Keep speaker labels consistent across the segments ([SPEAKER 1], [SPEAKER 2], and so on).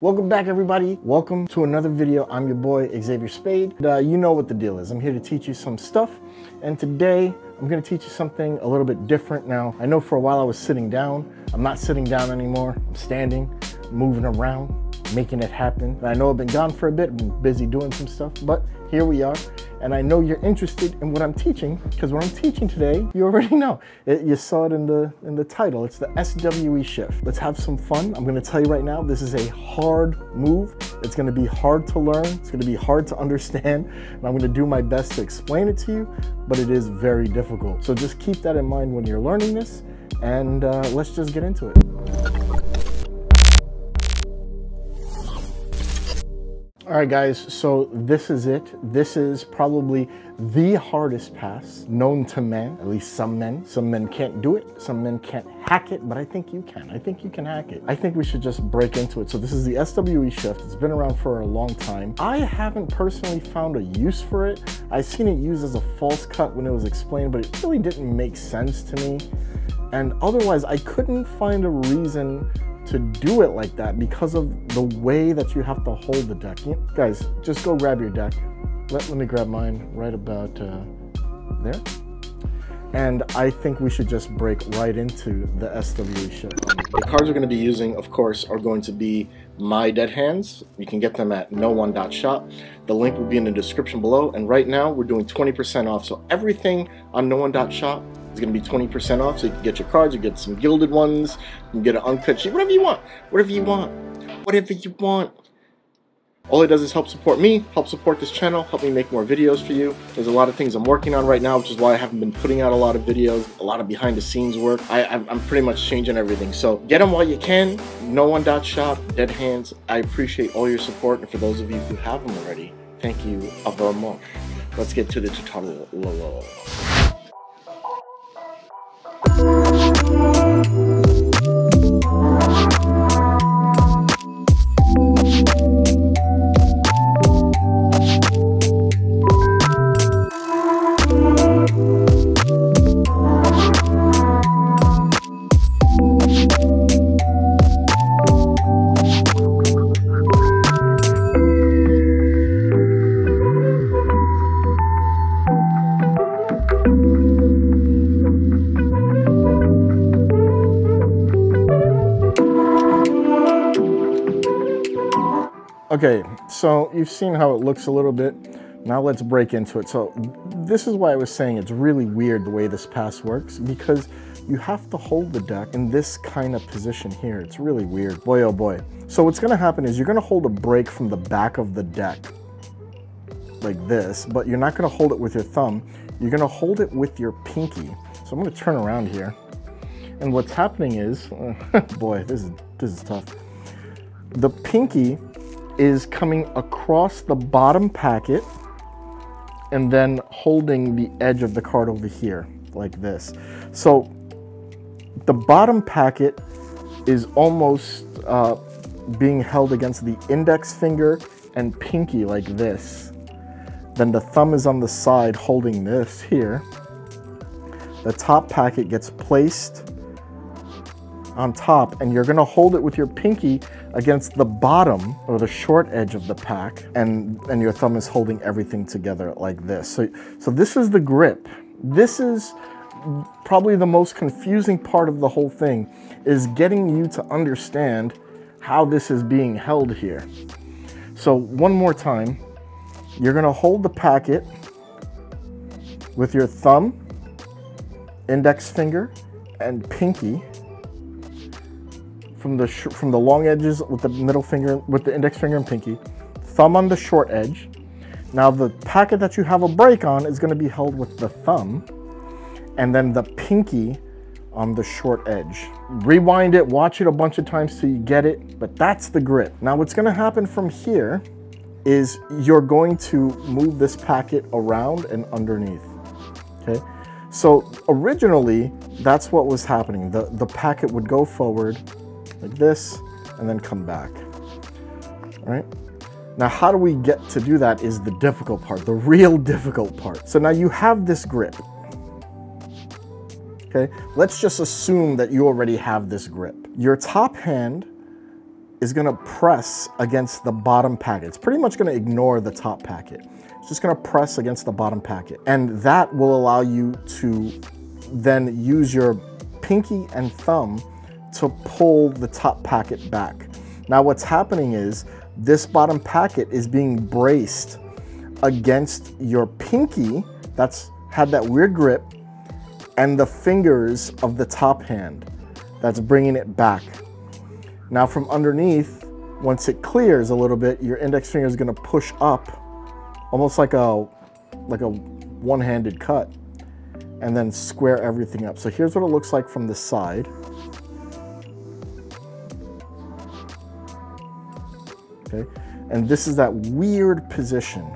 [SPEAKER 1] Welcome back everybody. Welcome to another video. I'm your boy Xavior Spade. Uh, you know what the deal is. I'm here to teach you some stuff and today I'm gonna teach you something a little bit different now. I know for a while I was sitting down. I'm not sitting down anymore. I'm standing, moving around, making it happen. And I know I've been gone for a bit, been busy doing some stuff, but here we are. And I know you're interested in what I'm teaching because what I'm teaching today, you already know. It, you saw it in the, in the title. It's the SWE shift. Let's have some fun. I'm gonna tell you right now, this is a hard move. It's gonna be hard to learn. It's gonna be hard to understand. And I'm gonna do my best to explain it to you, but it is very difficult. So just keep that in mind when you're learning this and uh, let's just get into it. All right, guys, so this is it. This is probably the hardest pass known to man, at least some men. Some men can't do it, some men can't hack it, but I think you can. I think you can hack it. I think we should just break into it. So this is the SWE shift. It's been around for a long time. I haven't personally found a use for it. I've seen it used as a false cut when it was explained, but it really didn't make sense to me. And otherwise, I couldn't find a reason to do it like that because of the way that you have to hold the deck. You, guys, just go grab your deck. Let, let me grab mine right about uh, there. And I think we should just break right into the SW shift. The cards we're going to be using, of course, are going to be my dead hands. You can get them at no one shop. The link will be in the description below. And right now, we're doing 20% off. So everything on no one shop it's going to be 20% off, so you can get your cards, you get some gilded ones, you can get an uncut sheet, whatever you want, whatever you want, whatever you want. All it does is help support me, help support this channel, help me make more videos for you. There's a lot of things I'm working on right now, which is why I haven't been putting out a lot of videos, a lot of behind the scenes work. I, am pretty much changing everything. So get them while you can. No one dot shop, dead hands. I appreciate all your support. And for those of you who have them already, thank you very much. Let's get to the tutorial. Okay, so you've seen how it looks a little bit. Now let's break into it. So this is why I was saying it's really weird the way this pass works because you have to hold the deck in this kind of position here. It's really weird. Boy, oh boy. So what's gonna happen is you're gonna hold a break from the back of the deck like this, but you're not gonna hold it with your thumb. You're gonna hold it with your pinky. So I'm gonna turn around here. And what's happening is, boy, this is, this is tough. The pinky is coming across the bottom packet and then holding the edge of the card over here like this. So the bottom packet is almost uh, being held against the index finger and pinky like this. Then the thumb is on the side holding this here. The top packet gets placed on top and you're gonna hold it with your pinky against the bottom or the short edge of the pack and, and your thumb is holding everything together like this. So, so this is the grip. This is probably the most confusing part of the whole thing is getting you to understand how this is being held here. So one more time, you're gonna hold the packet with your thumb, index finger, and pinky from the from the long edges with the middle finger, with the index finger and pinky, thumb on the short edge. Now the packet that you have a break on is going to be held with the thumb, and then the pinky on the short edge. Rewind it, watch it a bunch of times till you get it, but that's the grip. Now what's going to happen from here is you're going to move this packet around and underneath. Okay. So originally, that's what was happening. The, the packet would go forward, like this, and then come back. All right? Now, how do we get to do that is the difficult part, the real difficult part. So now you have this grip. Okay, let's just assume that you already have this grip. Your top hand is gonna press against the bottom packet. It's pretty much gonna ignore the top packet. It's just gonna press against the bottom packet. And that will allow you to then use your pinky and thumb to pull the top packet back. Now what's happening is this bottom packet is being braced against your pinky that's had that weird grip and the fingers of the top hand that's bringing it back. Now from underneath, once it clears a little bit, your index finger is gonna push up almost like a, like a one-handed cut and then square everything up. So here's what it looks like from the side. Okay, and this is that weird position.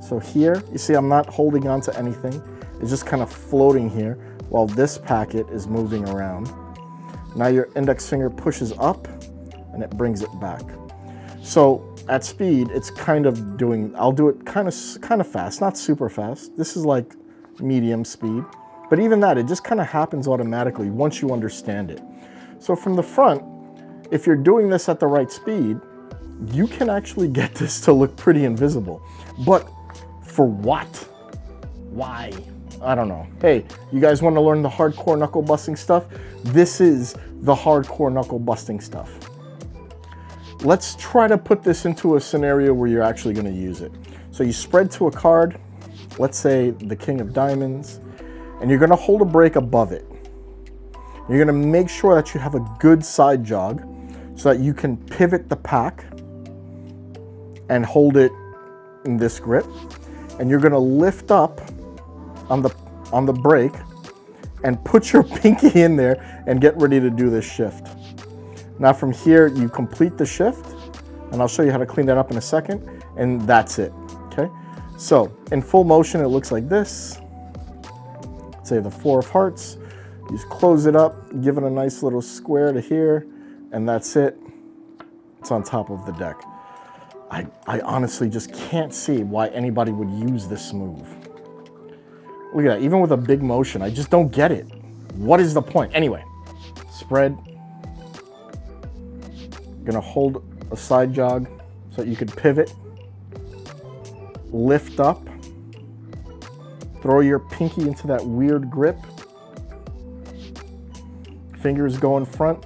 [SPEAKER 1] So here, you see I'm not holding on to anything. It's just kind of floating here while this packet is moving around. Now your index finger pushes up and it brings it back. So at speed, it's kind of doing, I'll do it kind of, kind of fast, not super fast. This is like medium speed. But even that, it just kind of happens automatically once you understand it. So from the front, if you're doing this at the right speed, you can actually get this to look pretty invisible. But for what? Why? I don't know. Hey, you guys want to learn the hardcore knuckle busting stuff? This is the hardcore knuckle busting stuff. Let's try to put this into a scenario where you're actually going to use it. So you spread to a card, let's say the king of diamonds, and you're gonna hold a break above it. You're gonna make sure that you have a good side jog so that you can pivot the pack and hold it in this grip. And you're gonna lift up on the, on the break and put your pinky in there and get ready to do this shift. Now from here, you complete the shift and I'll show you how to clean that up in a second and that's it, okay? So in full motion, it looks like this Let's say the four of hearts. You just close it up, give it a nice little square to here, and that's it. It's on top of the deck. I, I honestly just can't see why anybody would use this move. Look at that, even with a big motion, I just don't get it. What is the point? Anyway, spread. Gonna hold a side jog so you can pivot, lift up, Throw your pinky into that weird grip. Fingers go in front.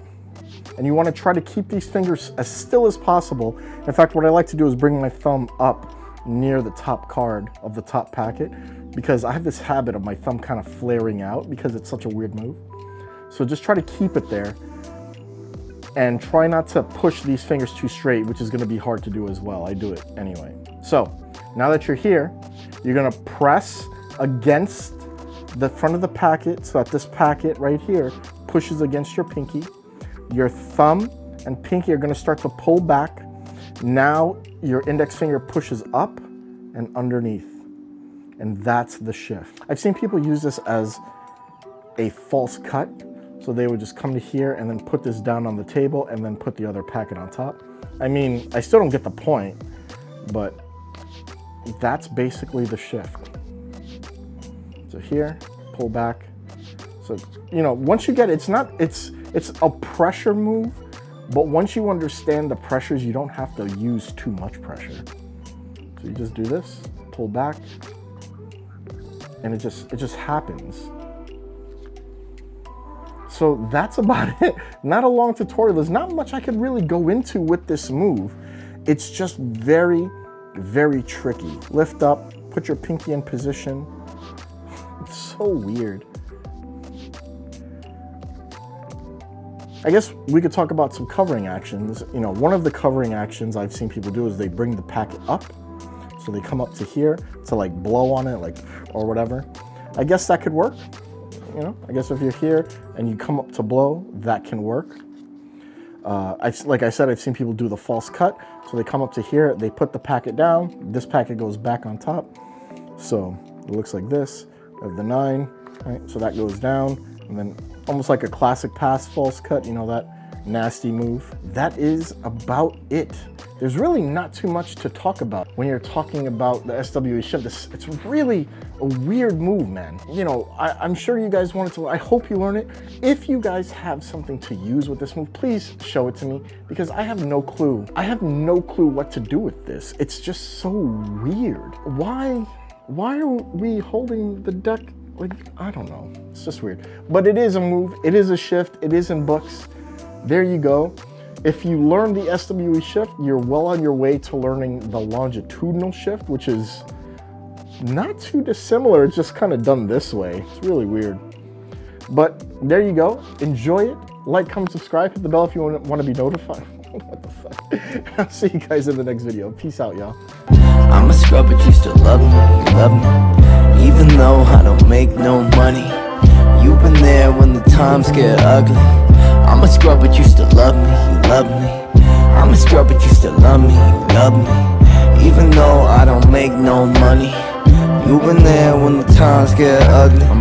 [SPEAKER 1] And you want to try to keep these fingers as still as possible. In fact, what I like to do is bring my thumb up near the top card of the top packet because I have this habit of my thumb kind of flaring out because it's such a weird move. So just try to keep it there and try not to push these fingers too straight, which is gonna be hard to do as well. I do it anyway. So now that you're here, you're gonna press against the front of the packet so that this packet right here pushes against your pinky. Your thumb and pinky are gonna start to pull back. Now your index finger pushes up and underneath. And that's the shift. I've seen people use this as a false cut. So they would just come to here and then put this down on the table and then put the other packet on top. I mean, I still don't get the point, but that's basically the shift. So here, pull back. So, you know, once you get it, it's not, it's, it's a pressure move, but once you understand the pressures, you don't have to use too much pressure. So you just do this, pull back, and it just, it just happens. So that's about it. Not a long tutorial. There's not much I could really go into with this move. It's just very, very tricky. Lift up, put your pinky in position, it's so weird. I guess we could talk about some covering actions. You know, one of the covering actions I've seen people do is they bring the packet up. So they come up to here to like blow on it, like, or whatever. I guess that could work. You know, I guess if you're here and you come up to blow, that can work. Uh, I, like I said, I've seen people do the false cut. So they come up to here, they put the packet down, this packet goes back on top. So it looks like this of the nine, right? So that goes down and then almost like a classic pass false cut, you know, that nasty move. That is about it. there's really not too much to talk about when you're talking about the SWE shift. It's, really a weird move, man. You know, I, am sure you guys wanted to, I hope you learn it. If you guys have something to use with this move, please show it to me because I have no clue. I have no clue what to do with this. It's just so weird. Why, why are we holding the deck I don't know. It's just weird. But it is a move. It is a shift. It is in books. There you go. If you learn the SWE shift, you're well on your way to learning the longitudinal shift, which is not too dissimilar. It's just kind of done this way. It's really weird. But there you go. Enjoy it. Like, comment, subscribe. Hit the bell if you want to be notified. what the fuck? I'll see you guys in the next video. Peace out, y'all. I'm a scrub, but you still love me. You love me. Even though I don't make no money. You've been there when the times get ugly. I'm a scrub, but you still love me. You love me. I'm a scrub, but you still love me. You love me. Even though I don't make no money. You've been there when the times get ugly.